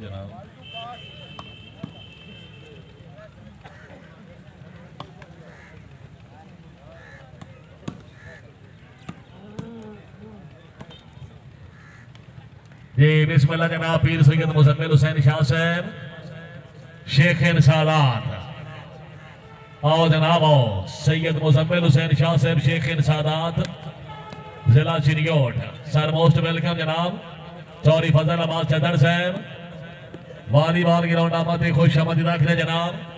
جناب جی بسم اللہ جناب پیر سید مزمل حسین شاہ صاحب، شیخ انسالات آؤ جناب، آؤ۔ سید مزمل حسین شاہ صاحب، شیخ انسالات ضلع چنیوٹ سر موسٹ ویلکم جناب۔ چوری فضل عباس چدر صاحب۔ والی بال گراؤنڈ آمد خوش آمدید داخل جناب۔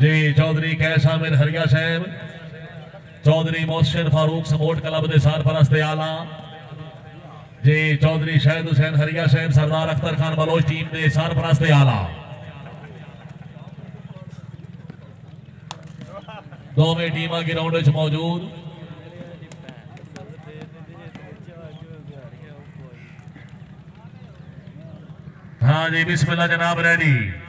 جی Chaudhry case Amir Harya Sahib. Chaudhry Mohsin Farooq sport club دے سرپرست آلہ۔ جی چودھری شہد حسین ہریا صاحب، سردار اختر خان بلوچ ٹیم دے سرپرست آلہ۔ دو میں ٹیمہ کی راؤنڈ موجود۔ ہاں جی بسم اللہ جناب ریڈی۔